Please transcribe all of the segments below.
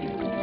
that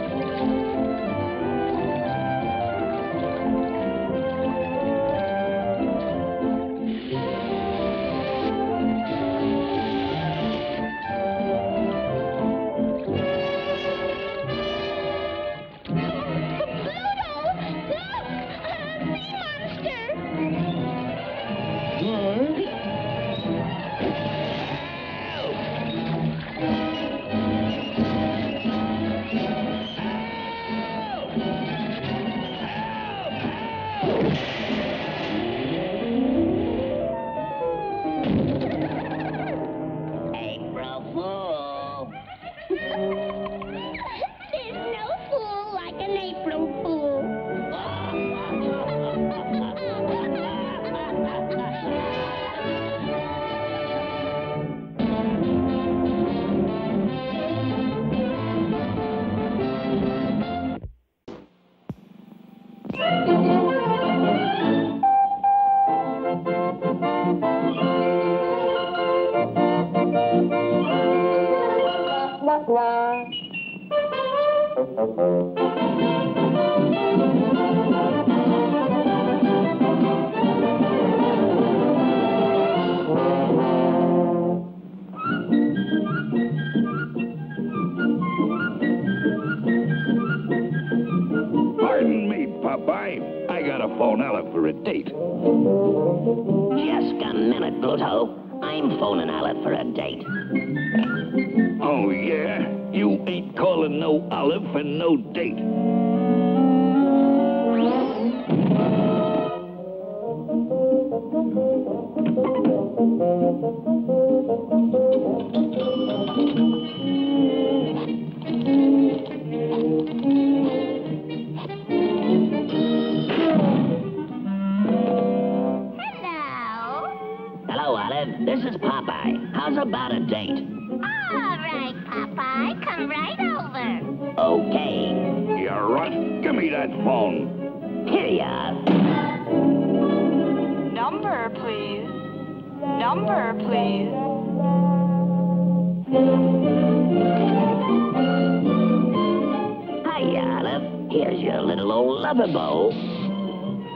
Bluto. I'm phoning Olive for a date. Oh, yeah? You ain't calling no Olive for no date.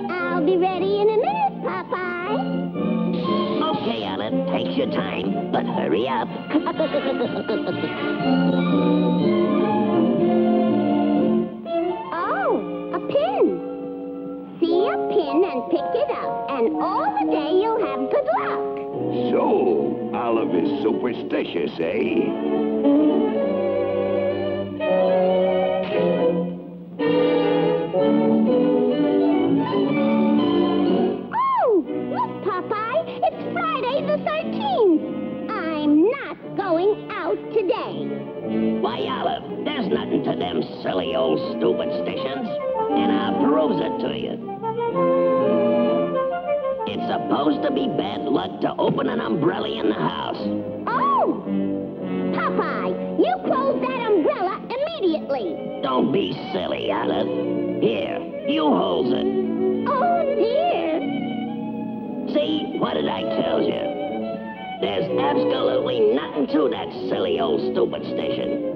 I'll be ready in a minute, Popeye. Okay, Olive. Take your time, but hurry up. Oh, a pin. See a pin and pick it up, and all the day you'll have good luck. So, Olive is superstitious, eh? Stupid stations. And I'll prove it to you. It's supposed to be bad luck to open an umbrella in the house. Oh! Popeye, you close that umbrella immediately. Don't be silly, Olive. Here, you hold it. Oh, dear. See, what did I tell you? There's absolutely nothing to that silly old stupid station.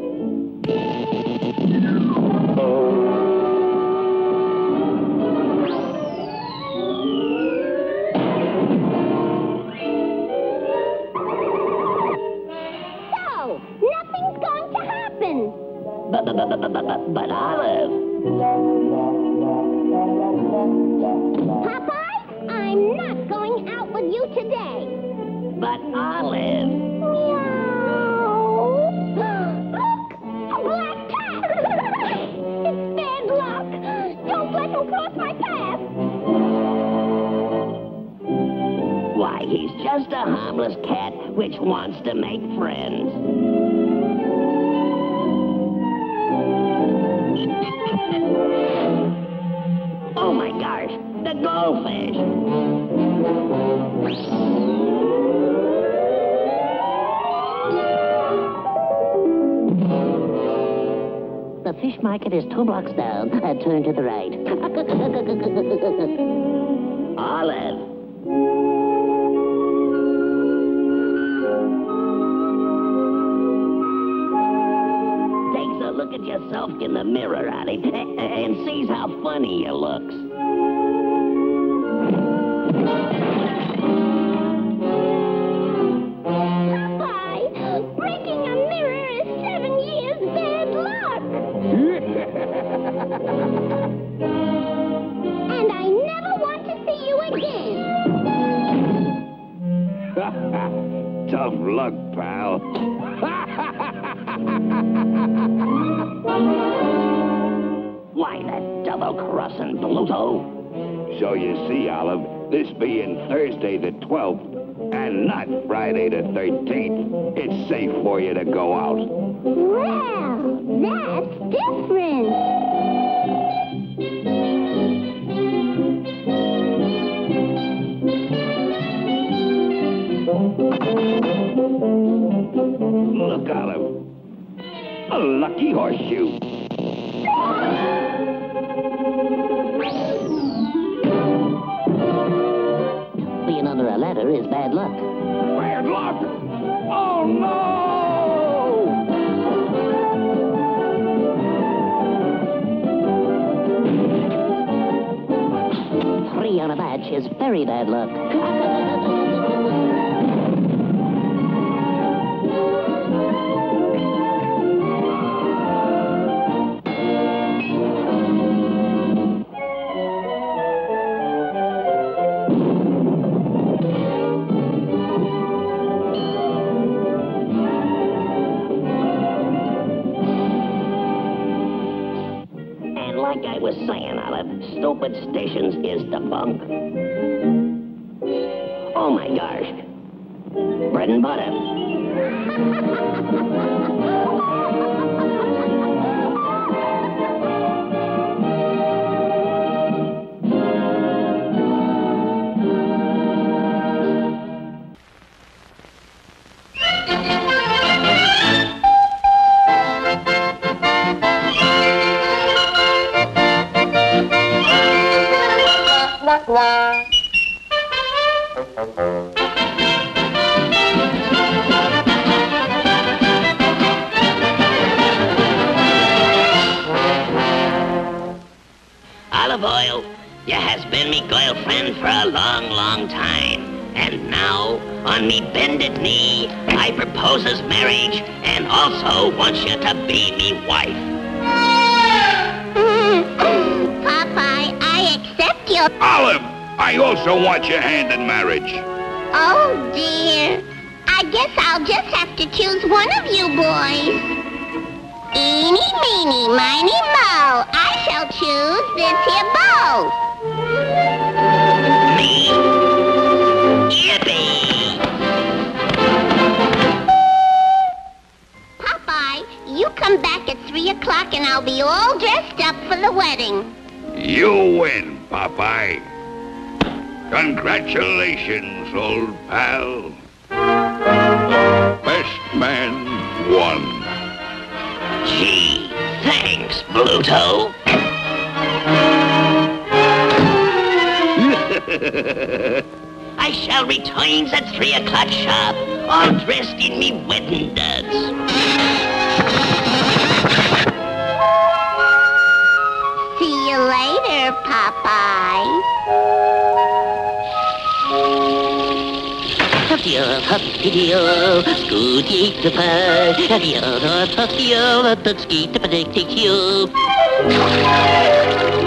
Today. but Olive. Meow. Look, a black cat. it's bad luck. Don't let him cross my path. Why, he's just a harmless cat which wants to make friends. Oh my gosh, the goldfish! The fish market is two blocks down. Uh, turn to the right. Olive. takes a look at yourself in the mirror, Ollie, and sees how funny you looks. That double-crossing Bluto. so you see, Olive, this being Thursday the 12th and not Friday the 13th, it's safe for you to go out. Well, that's different. Look, Olive. A lucky horseshoe. the is bad luck. Bad luck? Oh, no! Three on a batch is very bad luck. stupid stations is the bunk. Oh my gosh. Bread and butter. a long, long time. And now, on me bended knee, I proposes marriage and also wants you to be me wife. Mm-hmm. Popeye, I accept your... Olive, I also want your hand in marriage. Oh, dear. I guess I'll just have to choose one of you boys. Eeny, meeny, miny, mo. I shall choose this here bow. Come back at 3 o'clock and I'll be all dressed up for the wedding. You win, Popeye. Congratulations, old pal. Best man won. Gee, thanks, Bluto. I shall return at three o'clock sharp, all dressed in me wedding duds. Later, Popeye. Huffio, huffio, scooty the pie. Huffio, huffio, the skeet the predictio. Ba-tucky-doo,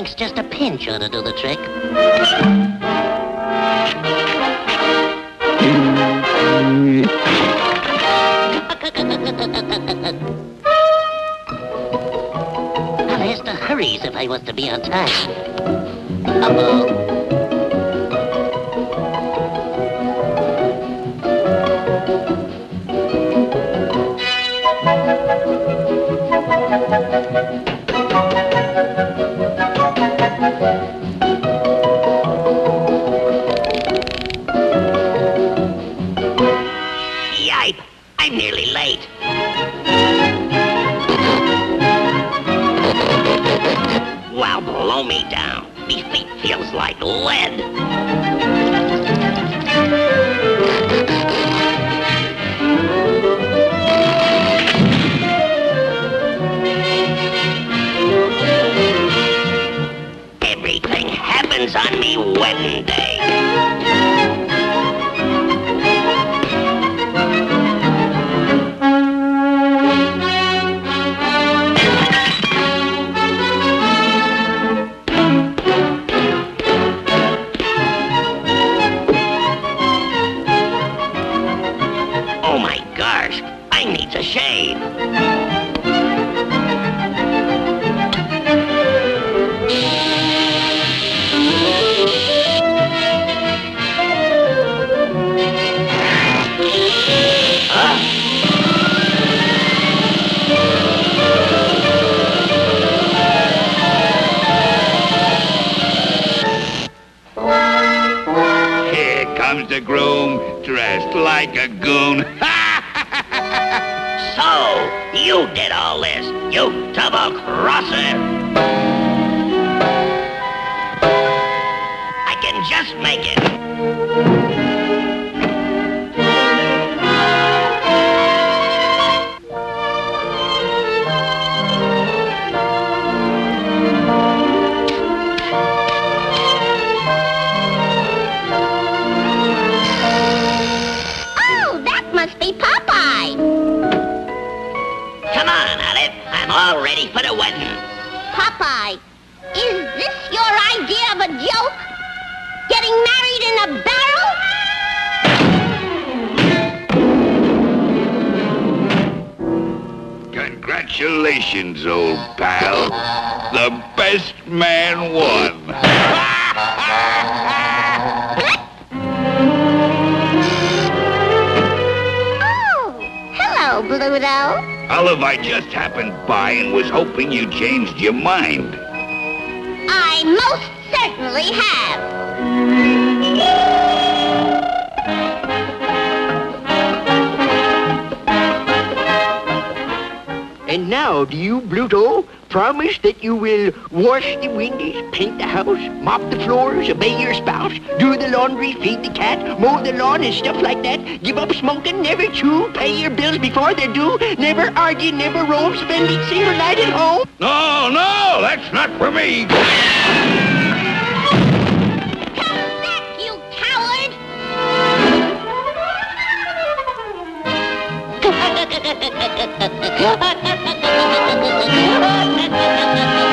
think's just a pinch ought to do the trick. I'll have to hurries if I was to be on time. Uh-oh. Parade. Here comes the groom, dressed like a goon. You did all this, you double-crosser! Congratulations, old pal. The best man won. Oh, hello, Bluto. Olive, I just happened by and was hoping you changed your mind. I most certainly have. Now, do you, Bluto, promise that you will wash the windows, paint the house, mop the floors, obey your spouse, do the laundry, feed the cat, mow the lawn, and stuff like that? Give up smoking, never chew, pay your bills before they're due, never argue, never roam, spend each single night at home? No, no, that's not for me. Come back, you coward! Thank you.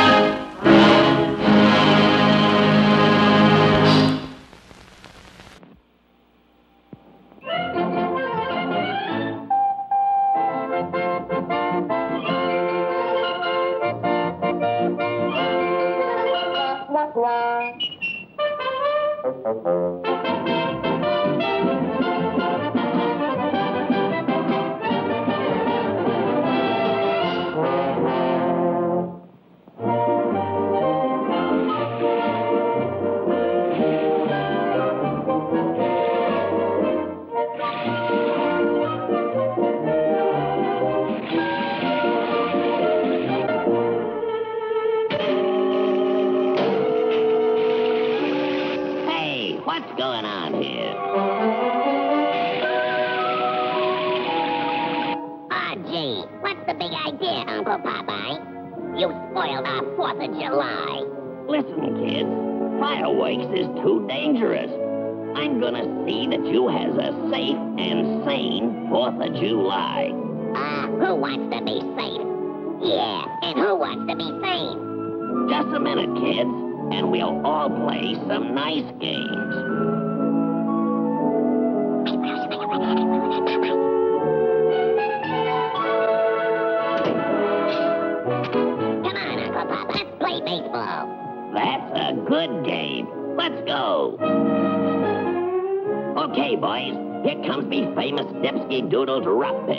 Dipsky Doodle drop pitch.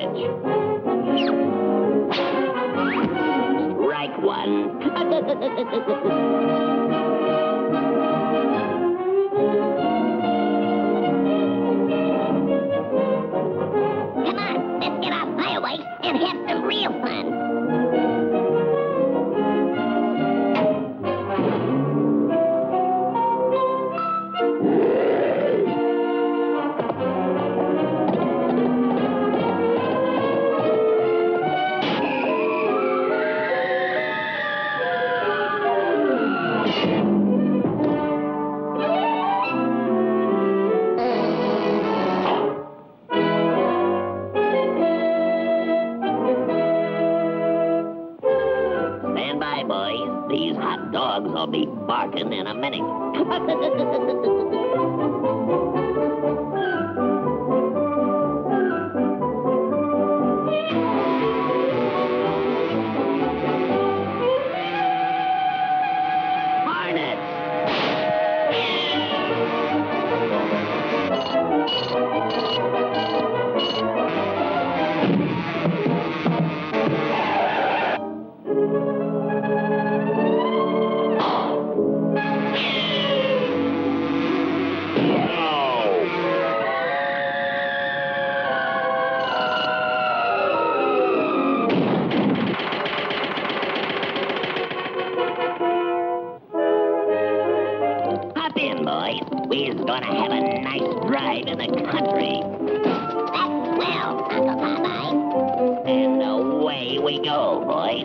Strike one. gonna have a nice drive in the country. That's well, Uncle Popeye. And away we go, boys.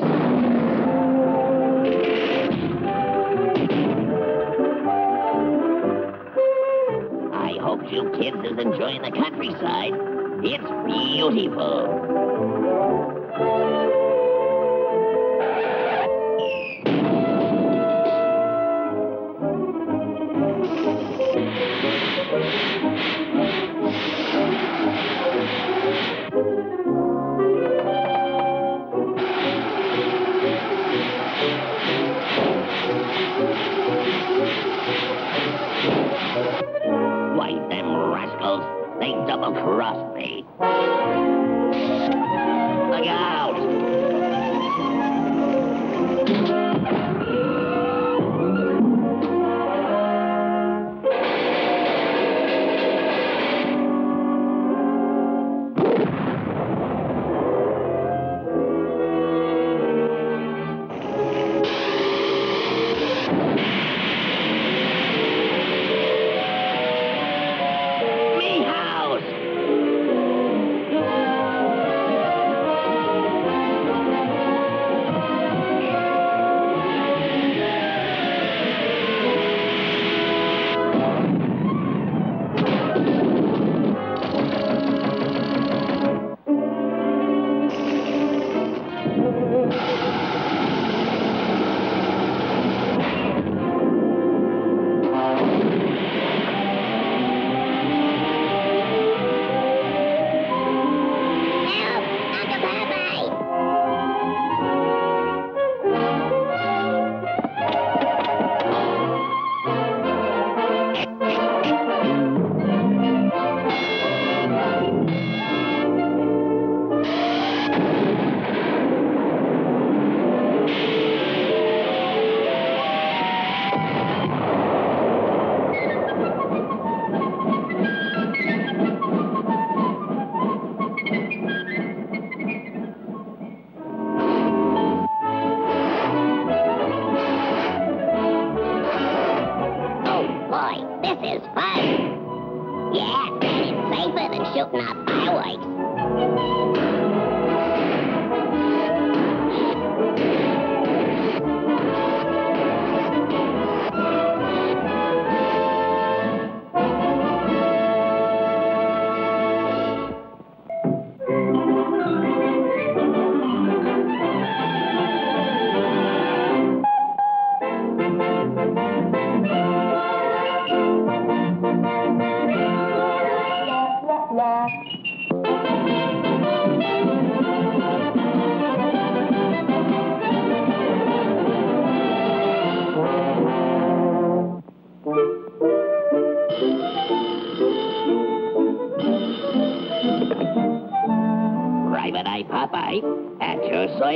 I hope you kids is enjoying the countryside. It's beautiful.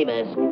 miss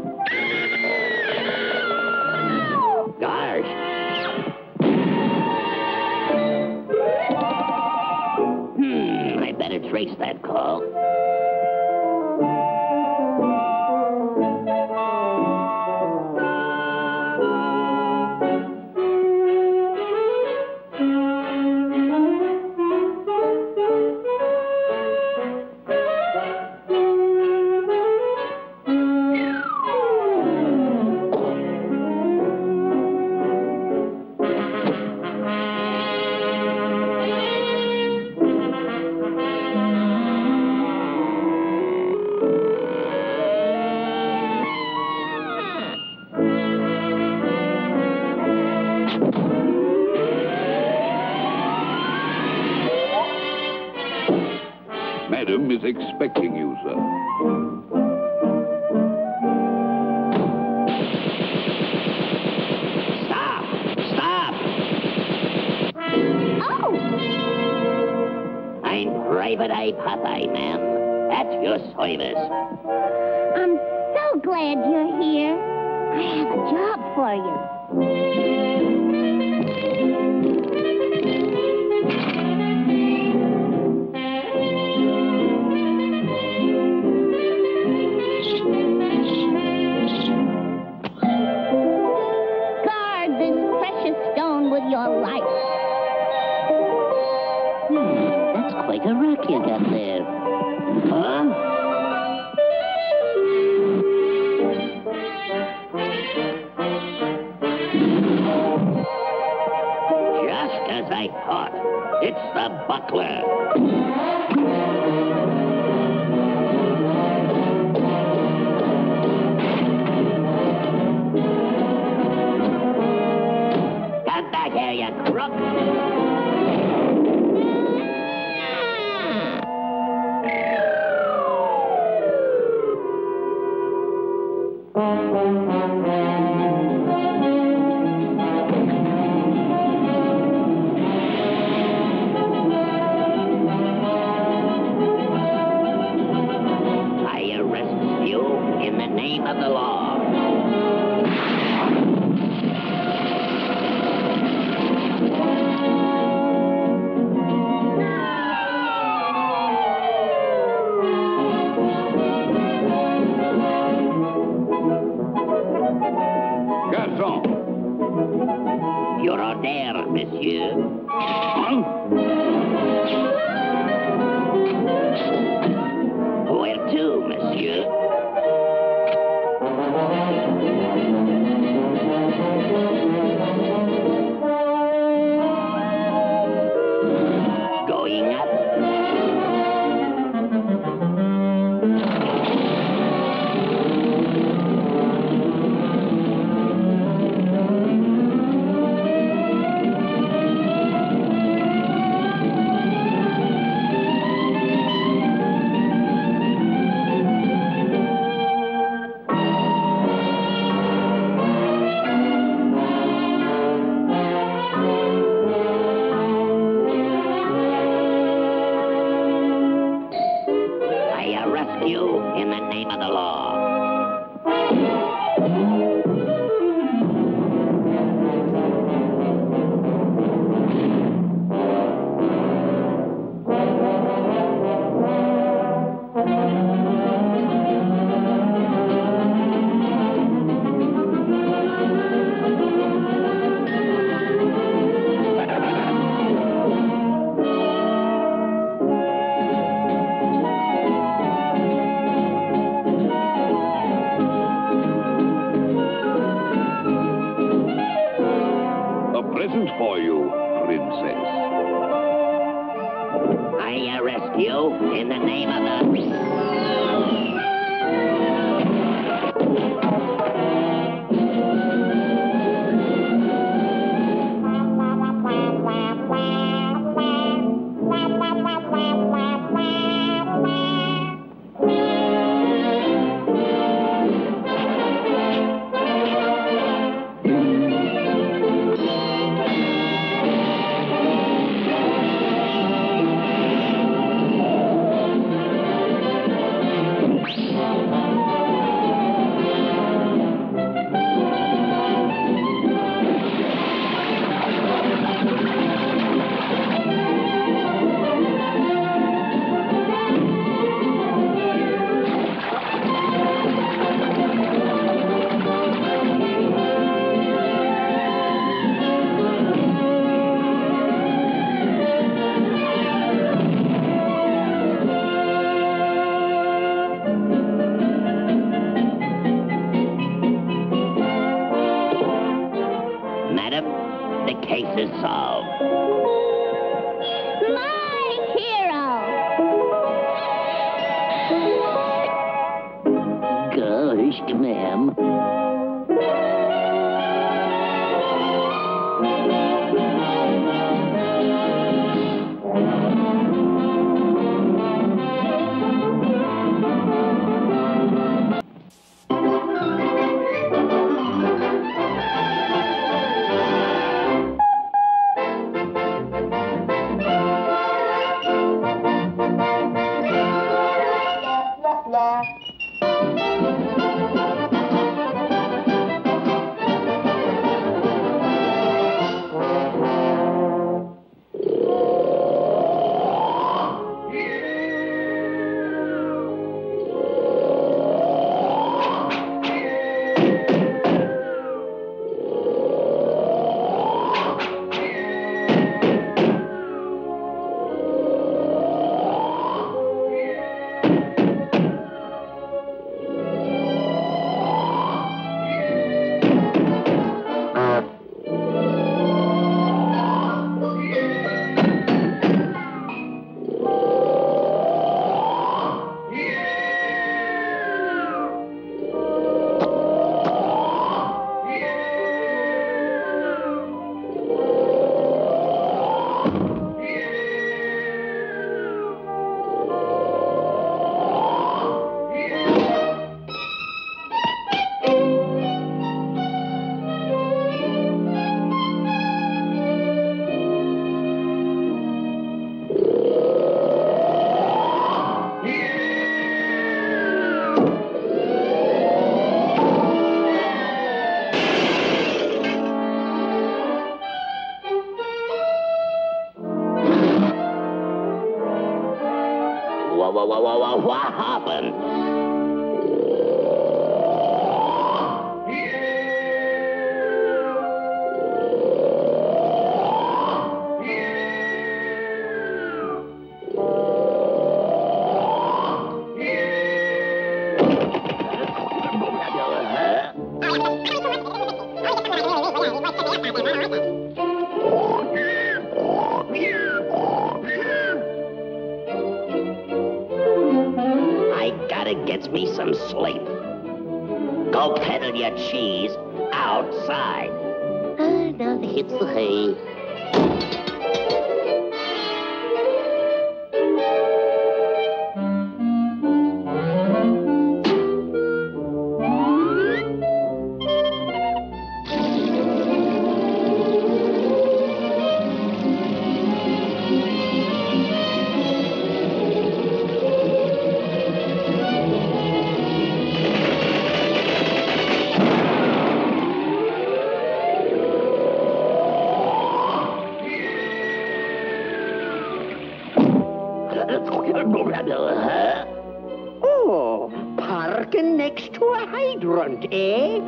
Oh, parking next to a hydrant, eh?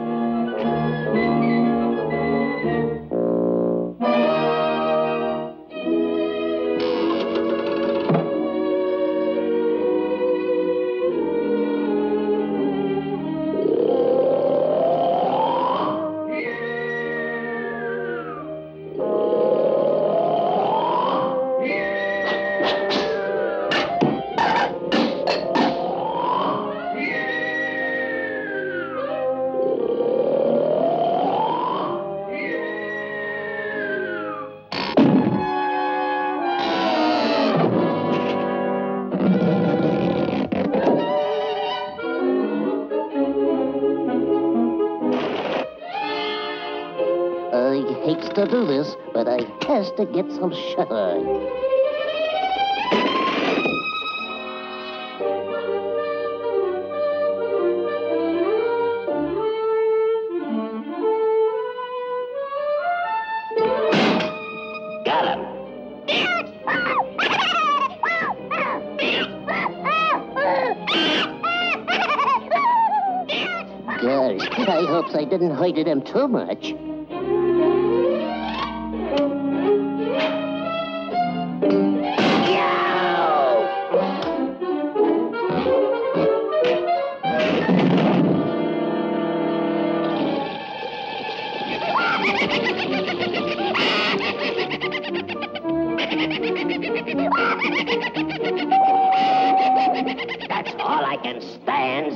To get some shine. Got him. Gosh, I hopes I didn't hurt him too much.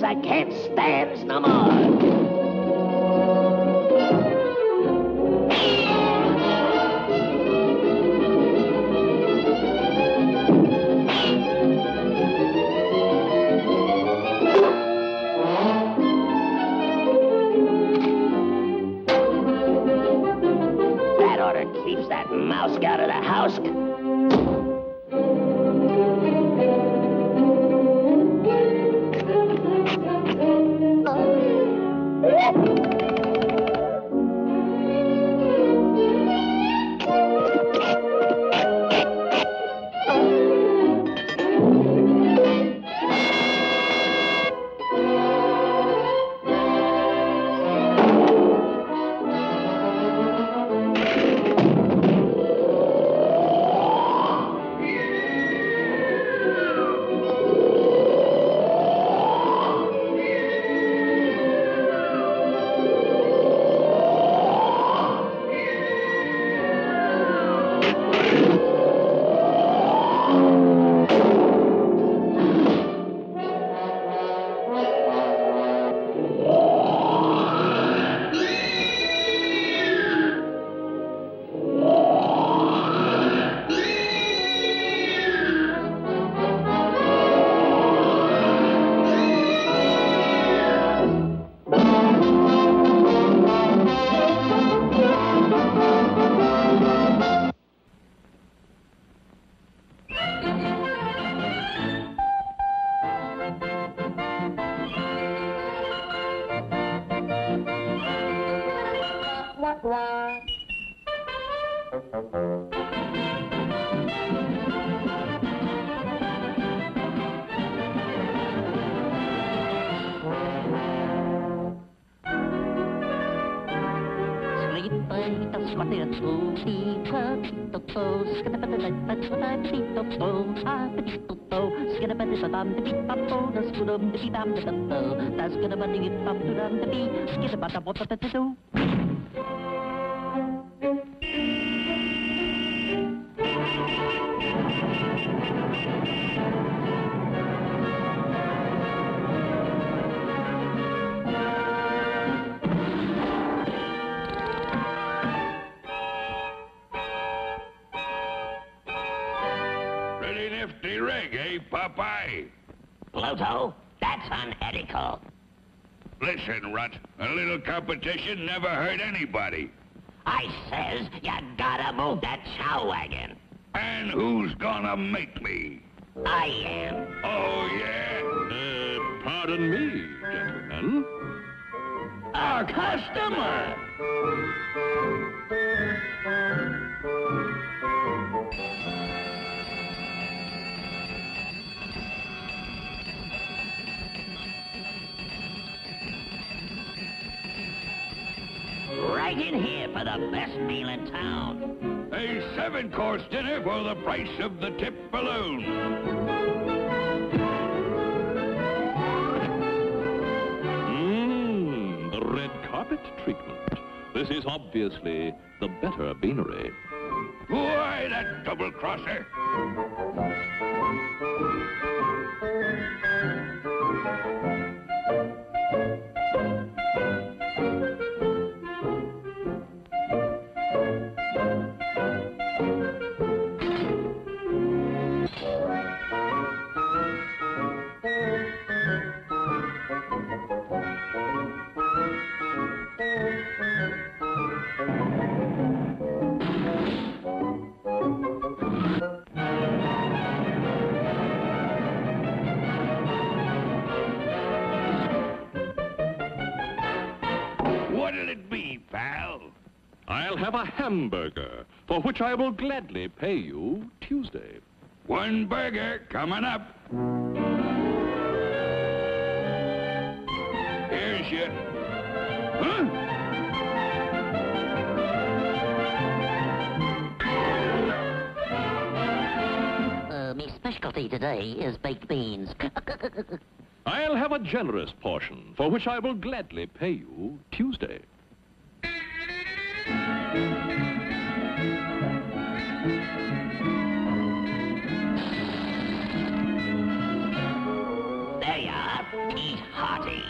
I can't stand no more. That's good about the pop to the beat. Get about the bottom of the B little competition never hurt anybody. I says you gotta move that chow wagon. And who's gonna make me? I am. Oh, yeah? Uh, pardon me, gentlemen. Our customer. Right in here for the best meal in town. A seven-course dinner for the price of the tip balloon. Mmm, the red carpet treatment. This is obviously the better beanery. Why, that double-crosser? For which I will gladly pay you Tuesday. One burger coming up. Here's your... Huh? Uh, specialty today is baked beans. I'll have a generous portion, for which I will gladly pay you Tuesday. There you are. Eat hearty.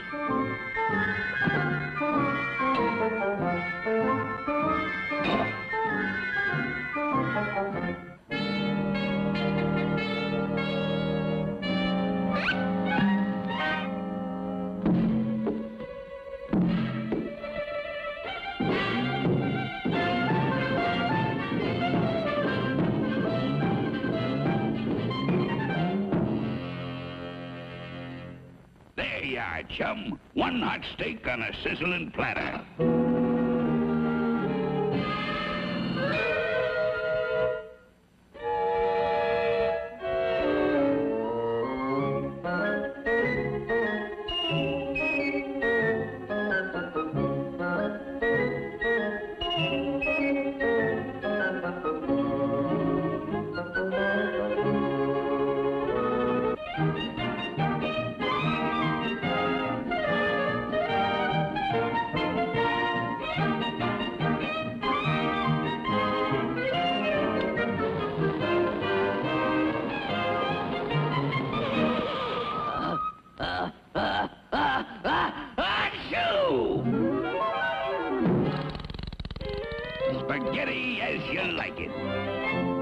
There chum. One hot steak on a sizzling platter. Spaghetti as you like it.